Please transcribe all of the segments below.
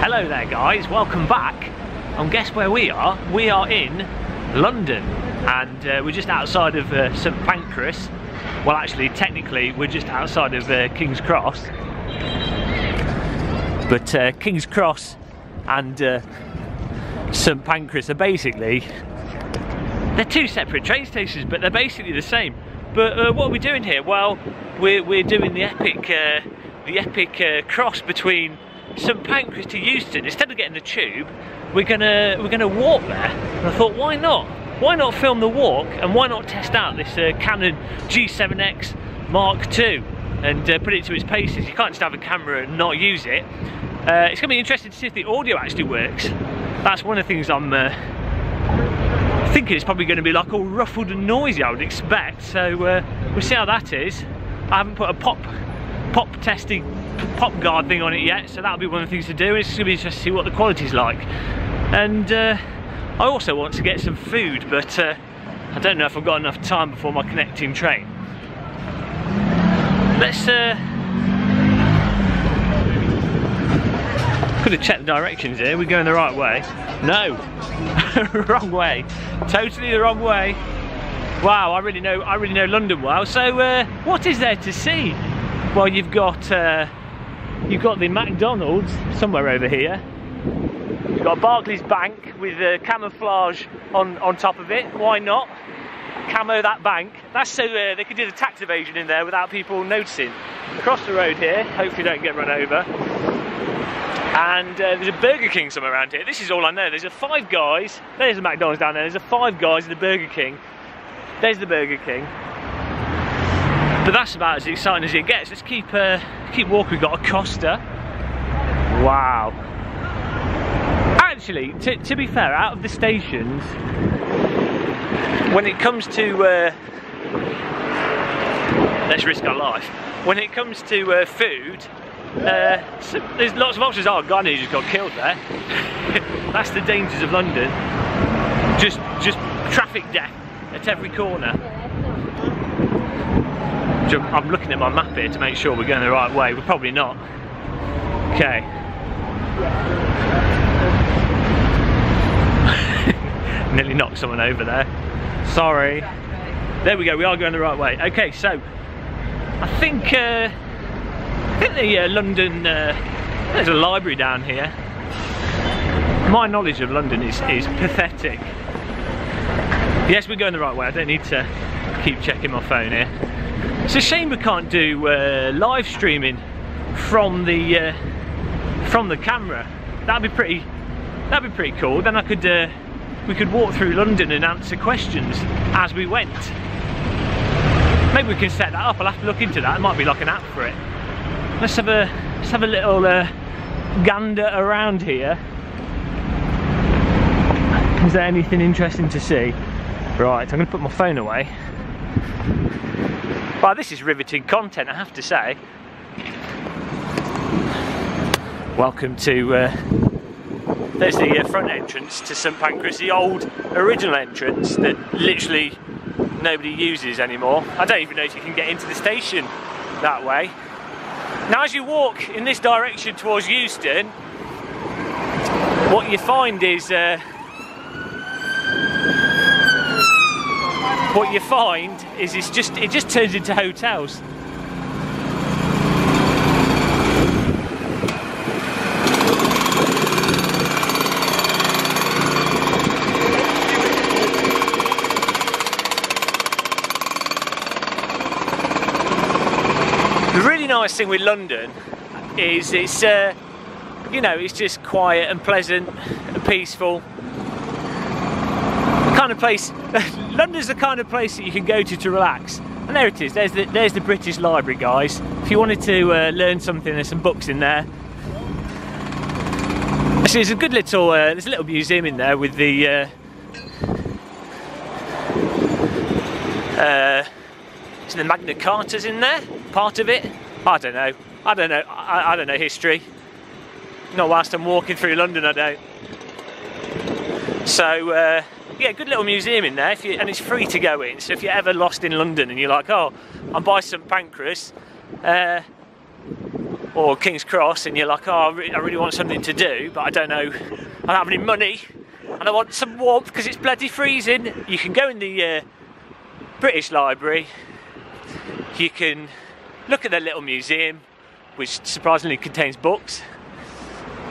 Hello there guys, welcome back. And guess where we are? We are in London and uh, we're just outside of uh, St Pancras. Well actually technically we're just outside of uh, King's Cross. But uh, King's Cross and uh, St Pancras are basically they're two separate train stations but they're basically the same. But uh, what are we doing here? Well, we're, we're doing the epic the epic cross between St Pancras to Euston, instead of getting the tube, we're gonna we're gonna walk there. And I thought, why not? Why not film the walk and why not test out this uh, Canon G7X Mark II and uh, put it to its paces? You can't just have a camera and not use it. Uh, it's gonna be interesting to see if the audio actually works. That's one of the things I'm uh, thinking. It's probably to be like all ruffled and noisy, I would expect. So uh, we'll see how that is. I haven't put a pop pop testing pop guard thing on it yet, so that'll be one of the things to do. It's going to be interesting to see what the quality's like. And uh, I also want to get some food, but uh, I don't know if I've got enough time before my connecting train. Let's uh, could have checked the directions here. We're going the right way. No, wrong way. Totally the wrong way. Wow, I really know. I really know London well. So, uh, what is there to see? Well, you've got uh, you've got the McDonald's somewhere over here. You've got Barclays Bank with uh, camouflage on on top of it. Why not? Camo that bank. That's so uh, they could do the tax evasion in there without people noticing. Across the road here, hopefully don't get run over. And uh, there's a Burger King somewhere around here. This is all I know. There's a Five Guys. There's a McDonald's down there. There's a Five Guys and a Burger King. There's the Burger King. But that's about as exciting as it gets. Let's keep uh, keep walking. We've got a Costa. Wow. Actually, to, to be fair, out of the stations, when it comes to uh, let's risk our life. When it comes to uh, food, uh, so there's lots of options. Oh, he just got killed there. That's the dangers of London. Just, just traffic death at every corner. I'm looking at my map here to make sure we're going the right way. We're probably not. Okay. Nearly knocked someone over there. Sorry. There we go, we are going the right way. Okay, so I think uh, I think the uh, London uh, there's a library down here. My knowledge of London is, is pathetic. Yes, we're going the right way. I don't need to keep checking my phone here. It's a shame we can't do uh, live streaming from the uh, from the camera. That'd be pretty. That'd be pretty cool. Then I could uh, we could walk through London and answer questions as we went. Maybe we can set that up. I'll have to look into that. It might be like an app for it. Let's have a let's have a little uh, gander around here. Is there anything interesting to see? Right, I'm going to put my phone away. Well, this is riveting content, I have to say. Welcome to, uh, there's the uh, front entrance to St Pancras, the old original entrance that literally nobody uses anymore. I don't even know if you can get into the station that way. Now as you walk in this direction towards Euston, what you find is uh, what you find is it's just it just turns into hotels. The really nice thing with London is it's uh, you know it's just quiet and pleasant and peaceful kind of place, London's the kind of place that you can go to to relax. And there it is, there's the, there's the British Library, guys. If you wanted to uh, learn something, there's some books in there. So there's a good little, uh, there's a little museum in there with the, uh, uh, the Magna Carta's in there? Part of it? I don't know. I don't know. I, I don't know history. Not whilst I'm walking through London, I don't. So, uh, yeah, good little museum in there, you, and it's free to go in. So if you're ever lost in London and you're like, oh, I'm by St Pancras, uh, or King's Cross and you're like, oh, I really, I really want something to do, but I don't know, I don't have any money, and I want some warmth because it's bloody freezing, you can go in the uh, British Library, you can look at their little museum, which surprisingly contains books,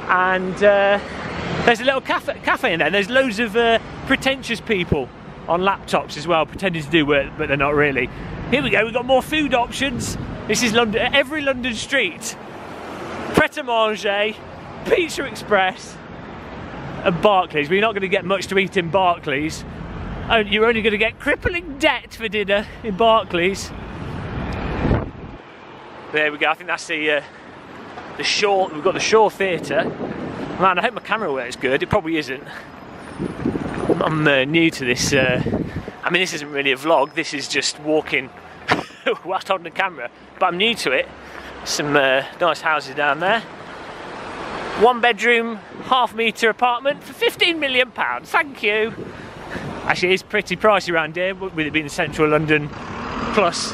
and uh, there's a little cafe, cafe in there. And There's loads of uh, pretentious people on laptops as well, pretending to do work, but they're not really. Here we go, we've got more food options. This is London, every London street. Pret-a-manger, Pizza Express, and Barclays. We're not going to get much to eat in Barclays. You're only going to get crippling debt for dinner in Barclays. There we go. I think that's the uh, the Shaw. We've got the Shaw Theatre. Man, I hope my camera works good. It probably isn't. I'm uh, new to this. Uh, I mean, this isn't really a vlog. This is just walking whilst holding the camera. But I'm new to it. Some uh, nice houses down there. One bedroom, half metre apartment for 15 million pounds. Thank you. Actually, it's pretty pricey around here, with it being central London, plus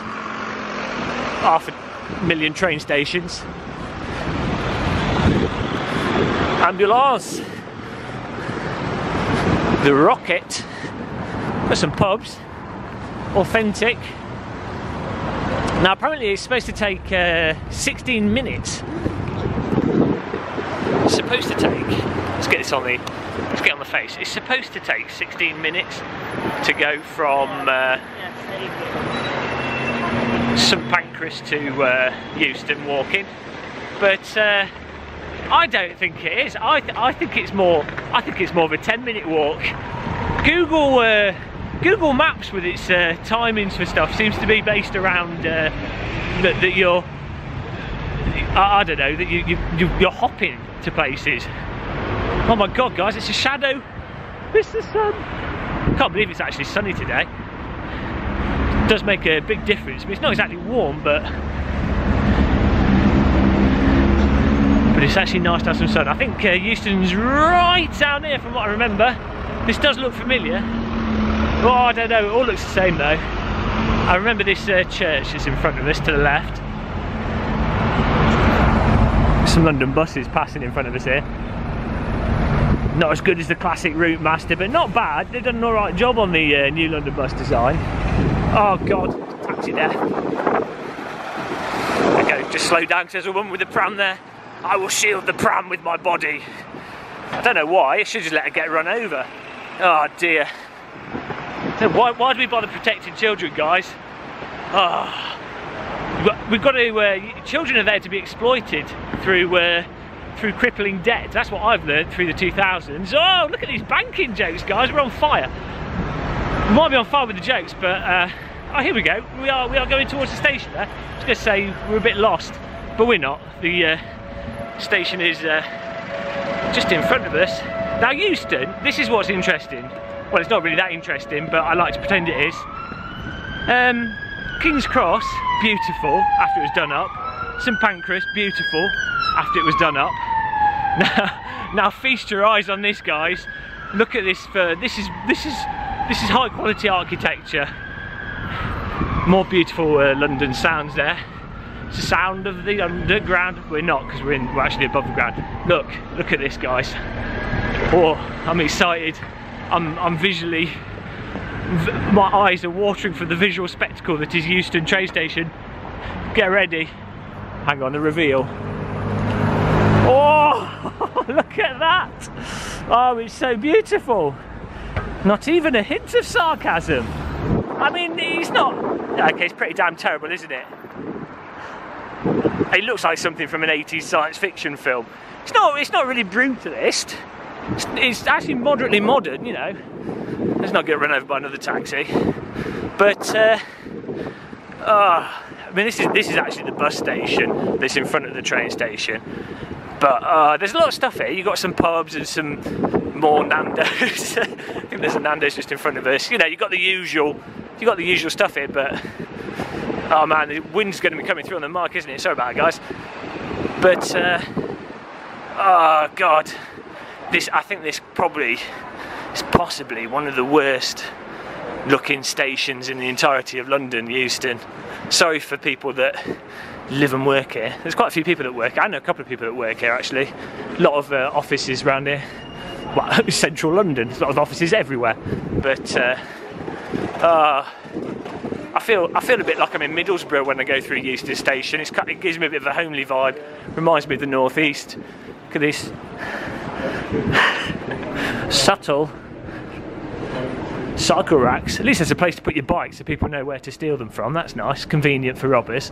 half a million train stations. Ambulance. The Rocket. Got some pubs. Authentic. Now apparently it's supposed to take uh, 16 minutes. It's supposed to take, let's get this on the, let's get on the face. It's supposed to take 16 minutes to go from uh, St Pancras to uh, Euston walking. But uh, I don't think it is. I, th I think it's more. I think it's more of a 10 minute walk. Google uh, Google Maps with its uh, timings for stuff seems to be based around uh, that, that, you're, I, I, don't know, that you, you, you're hopping to places. Oh my God, guys, it's a shadow. It's the sun. Can't believe it's actually sunny today. It does make a big difference. I mean, it's not exactly warm, but but it's actually nice to have some sun. I think uh, Euston's right down here from what I remember. This does look familiar. Oh, I don't know, it all looks the same though. I remember this uh, church that's in front of us to the left. Some London buses passing in front of us here. Not as good as the classic Route Master, but not bad. They've done an alright job on the uh, new London bus design. Oh God, taxi there. Okay, just slow down because there's a woman with a pram there. I will shield the pram with my body. I don't know why, I should just let her get run over. Oh dear. So why, why do we bother protecting children, guys? Oh, we've got to, uh, children are there to be exploited through uh, through crippling debt. That's what I've learned through the 2000s. Oh, look at these banking jokes, guys. We're on fire. We might be on fire with the jokes, but uh, oh, here we go. We are we are going towards the station there. I was going to say we're a bit lost, but we're not. The uh, station is uh, just in front of us. Now, Euston, this is what's interesting well it's not really that interesting but I like to pretend it is. Um, King's Cross, beautiful after it was done up. St Pancras, beautiful after it was done up. Now, now feast your eyes on this guys. Look at this for this is this is this is high quality architecture. More beautiful uh, London sounds there. The sound of the underground. We're not because we're in we're actually above the ground. Look, look at this guys. Oh, I'm excited. I'm, I'm visually, my eyes are watering for the visual spectacle that is Euston train station. Get ready. Hang on, the reveal. Oh, look at that. Oh, it's so beautiful. Not even a hint of sarcasm. I mean, he's not, okay, it's pretty damn terrible, isn't it? It looks like something from an 80s science fiction film. It's not, it's not really brutalist. It's, it's actually moderately modern, you know. Let's not get run over by another taxi. But, uh, oh, I mean, this is this is actually the bus station that's in front of the train station. But uh, there's a lot of stuff here. You've got some pubs and some more Nando's. I think there's a Nando's just in front of us. You know, you've got the usual, you've got the usual stuff here. But oh man, the wind's going to be coming through on the mark, isn't it? Sorry about it, guys. But uh, oh god this I think this probably is possibly one of the worst looking stations in the entirety of London, Euston. Sorry for people that live and work here. There's quite a few people that work. I know a couple of people that work here actually. A lot of uh, offices around here. Well, central London. A lot of offices everywhere. But uh, uh, feel I feel a bit like I'm in Middlesbrough when I go through Euston Station. It's, it gives me a bit of a homely vibe. Reminds me of the northeast. Look at this subtle cycle racks. At least there's a place to put your bikes so people know where to steal them from. That's nice, convenient for robbers.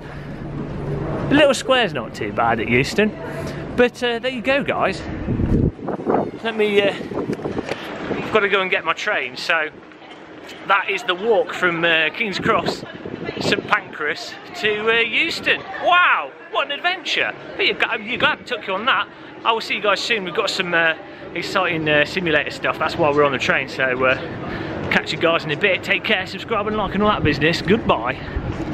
The little square's not too bad at Euston. But uh, there you go, guys. Let me. Uh, I've got to go and get my train. So that is the walk from uh, King's Cross, St Pancras to uh, Euston. Wow, what an adventure! You're glad, you're glad I took you on that. I will see you guys soon. We've got some uh, exciting uh, simulator stuff. That's why we're on the train. So uh, catch you guys in a bit. Take care, subscribe and like and all that business. Goodbye.